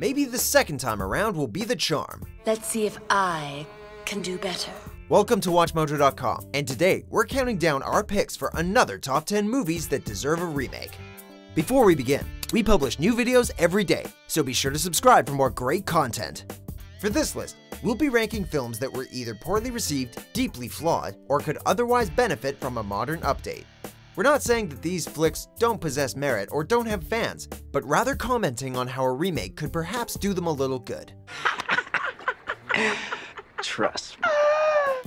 maybe the second time around will be the charm. Let's see if I can do better. Welcome to WatchMojo.com, and today we're counting down our picks for another top 10 movies that deserve a remake. Before we begin, we publish new videos every day, so be sure to subscribe for more great content. For this list, we'll be ranking films that were either poorly received, deeply flawed, or could otherwise benefit from a modern update. We're not saying that these flicks don't possess merit or don't have fans, but rather commenting on how a remake could perhaps do them a little good. Trust me.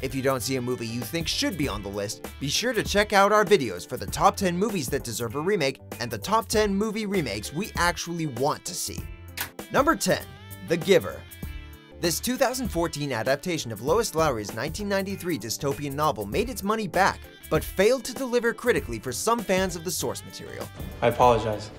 If you don't see a movie you think should be on the list, be sure to check out our videos for the top 10 movies that deserve a remake and the top 10 movie remakes we actually want to see. Number 10. The Giver. This 2014 adaptation of Lois Lowry's 1993 dystopian novel made its money back, but failed to deliver critically for some fans of the source material. I apologize.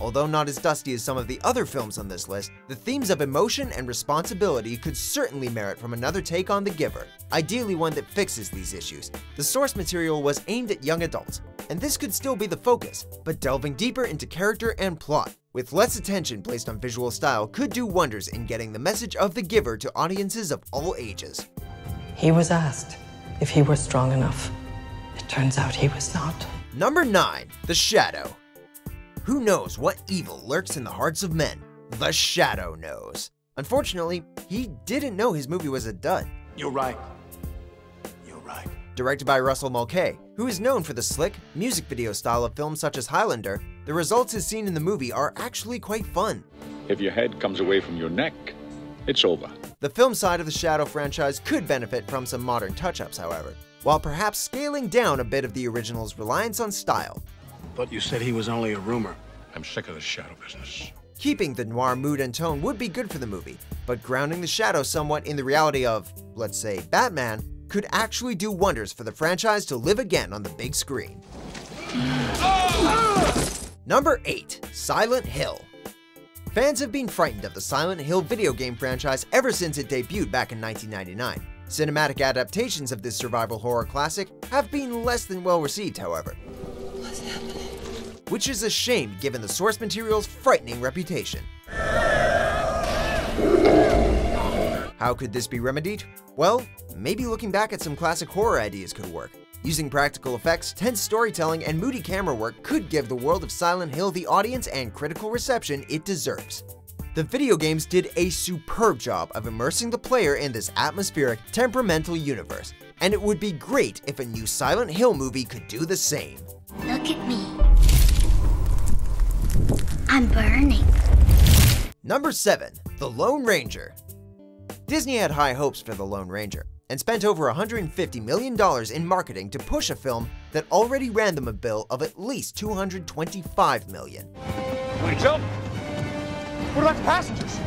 Although not as dusty as some of the other films on this list, the themes of emotion and responsibility could certainly merit from another take on The Giver, ideally one that fixes these issues. The source material was aimed at young adults, and this could still be the focus, but delving deeper into character and plot, with less attention placed on visual style could do wonders in getting the message of The Giver to audiences of all ages. He was asked if he were strong enough. It turns out he was not. Number 9. The Shadow who knows what evil lurks in the hearts of men? The Shadow knows. Unfortunately, he didn't know his movie was a dud. You're right. You're right. Directed by Russell Mulcahy, who is known for the slick, music video style of films such as Highlander, the results as seen in the movie are actually quite fun. If your head comes away from your neck, it's over. The film side of the Shadow franchise could benefit from some modern touch-ups, however, while perhaps scaling down a bit of the original's reliance on style. But you said he was only a rumor. I'm sick of this shadow business. Keeping the noir mood and tone would be good for the movie, but grounding the shadow somewhat in the reality of, let's say, Batman, could actually do wonders for the franchise to live again on the big screen. Number 8. Silent Hill Fans have been frightened of the Silent Hill video game franchise ever since it debuted back in 1999. Cinematic adaptations of this survival horror classic have been less than well received, however which is a shame given the source material's frightening reputation. How could this be remedied? Well, maybe looking back at some classic horror ideas could work. Using practical effects, tense storytelling, and moody camera work could give the world of Silent Hill the audience and critical reception it deserves. The video games did a superb job of immersing the player in this atmospheric, temperamental universe, and it would be great if a new Silent Hill movie could do the same. Look at me. I'm burning. Number 7. The Lone Ranger Disney had high hopes for The Lone Ranger, and spent over $150 million in marketing to push a film that already ran them a bill of at least 225 million. We jump? What about the passengers?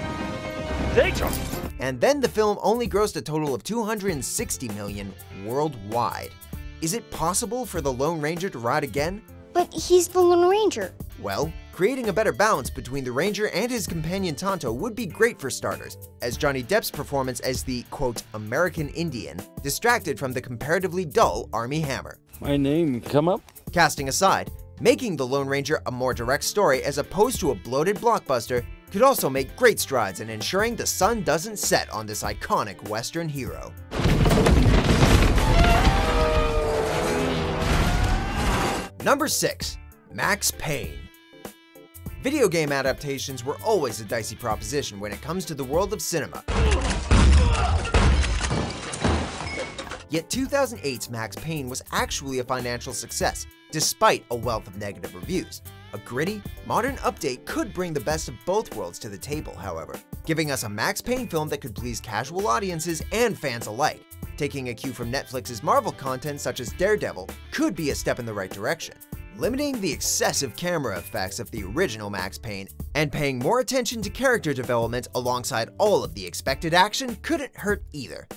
They jump. And then the film only grossed a total of 260 million worldwide. Is it possible for the Lone Ranger to ride again? But he's the Lone Ranger. Well, creating a better balance between the Ranger and his companion Tonto would be great for starters, as Johnny Depp's performance as the, quote, American Indian distracted from the comparatively dull Armie Hammer. My name come up? Casting aside, making The Lone Ranger a more direct story as opposed to a bloated blockbuster could also make great strides in ensuring the sun doesn't set on this iconic Western hero. Number 6. Max Payne Video game adaptations were always a dicey proposition when it comes to the world of cinema. Yet 2008's Max Payne was actually a financial success, despite a wealth of negative reviews. A gritty, modern update could bring the best of both worlds to the table, however, giving us a Max Payne film that could please casual audiences and fans alike. Taking a cue from Netflix's Marvel content such as Daredevil could be a step in the right direction limiting the excessive camera effects of the original Max Payne and paying more attention to character development alongside all of the expected action couldn't hurt either.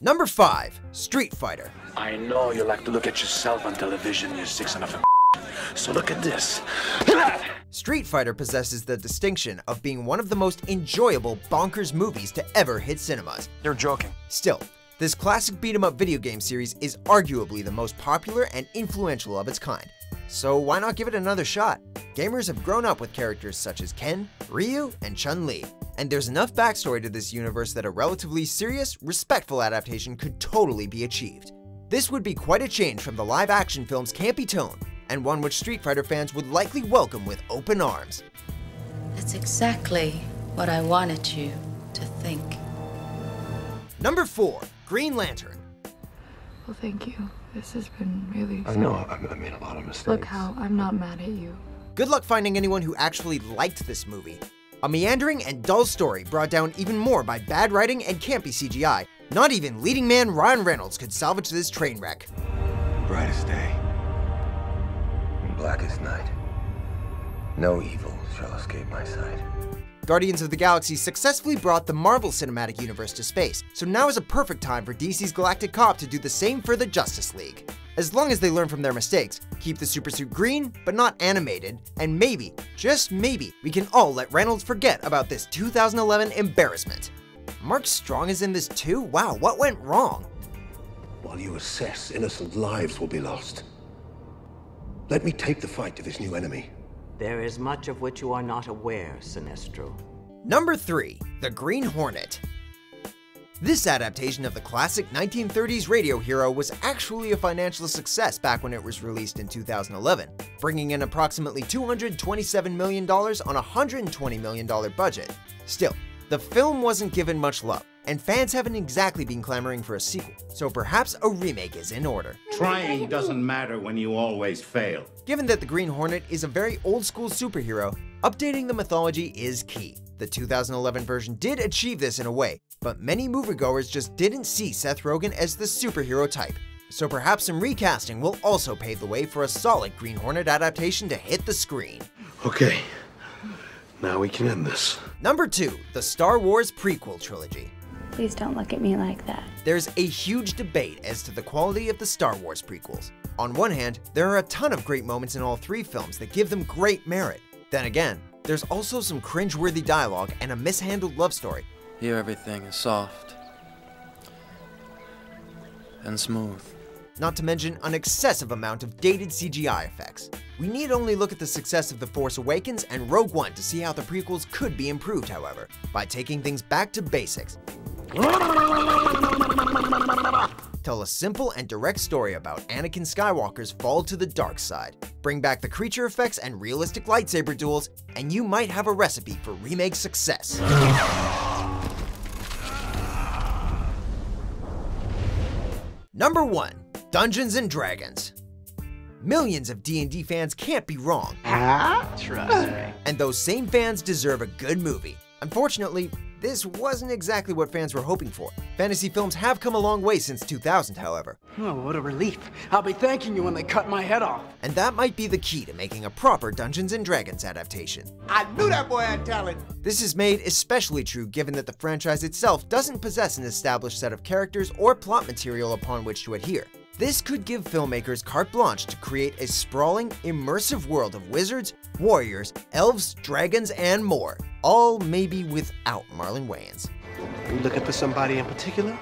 Number 5. Street Fighter I know you like to look at yourself on television, you six and a so look at this. Street Fighter possesses the distinction of being one of the most enjoyable bonkers movies to ever hit cinemas. You're joking. Still, this classic beat 'em up video game series is arguably the most popular and influential of its kind, so why not give it another shot? Gamers have grown up with characters such as Ken, Ryu, and Chun-Li, and there's enough backstory to this universe that a relatively serious, respectful adaptation could totally be achieved. This would be quite a change from the live-action film's campy tone, and one which Street Fighter fans would likely welcome with open arms. That's exactly what I wanted you to think. Number 4. Green Lantern Well, thank you. This has been really. I know I, I made a lot of mistakes. Look how I'm not mad at you. Good luck finding anyone who actually liked this movie. A meandering and dull story brought down even more by bad writing and campy CGI. Not even leading man Ryan Reynolds could salvage this train wreck. Brightest day, and blackest night. No evil shall escape my sight. Guardians of the Galaxy successfully brought the Marvel Cinematic Universe to space, so now is a perfect time for DC's Galactic Cop to do the same for the Justice League. As long as they learn from their mistakes, keep the supersuit green, but not animated, and maybe, just maybe, we can all let Reynolds forget about this 2011 embarrassment. Mark Strong is in this too? Wow, what went wrong? While you assess, innocent lives will be lost. Let me take the fight to this new enemy. There is much of which you are not aware, Sinestro. Number 3. The Green Hornet This adaptation of the classic 1930s radio hero was actually a financial success back when it was released in 2011, bringing in approximately $227 million on a $120 million budget. Still, the film wasn't given much love, and fans haven't exactly been clamoring for a sequel, so perhaps a remake is in order. Trying doesn't matter when you always fail. Given that the Green Hornet is a very old school superhero, updating the mythology is key. The 2011 version did achieve this in a way, but many moviegoers just didn't see Seth Rogen as the superhero type. So perhaps some recasting will also pave the way for a solid Green Hornet adaptation to hit the screen. Okay, now we can end this. Number 2. The Star Wars Prequel Trilogy Please don't look at me like that. There's a huge debate as to the quality of the Star Wars prequels. On one hand, there are a ton of great moments in all three films that give them great merit. Then again, there's also some cringe-worthy dialogue and a mishandled love story. Here everything is soft and smooth. Not to mention an excessive amount of dated CGI effects. We need only look at the success of The Force Awakens and Rogue One to see how the prequels could be improved, however, by taking things back to basics. Tell a simple and direct story about Anakin Skywalker's fall to the dark side. Bring back the creature effects and realistic lightsaber duels, and you might have a recipe for remake success. Number 1. Dungeons & Dragons Millions of D&D fans can't be wrong. Ah, trust me. And those same fans deserve a good movie. Unfortunately, this wasn't exactly what fans were hoping for. Fantasy films have come a long way since 2000, however. Oh, what a relief. I'll be thanking you when they cut my head off. And that might be the key to making a proper Dungeons & Dragons adaptation. I knew that boy had talent. This is made especially true given that the franchise itself doesn't possess an established set of characters or plot material upon which to adhere. This could give filmmakers carte blanche to create a sprawling, immersive world of wizards, warriors, elves, dragons, and more, all maybe without Marlon Wayans. Are you looking for somebody in particular?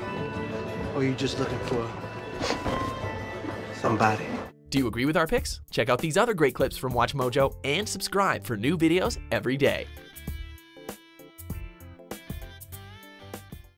Or are you just looking for somebody? Do you agree with our picks? Check out these other great clips from WatchMojo and subscribe for new videos every day.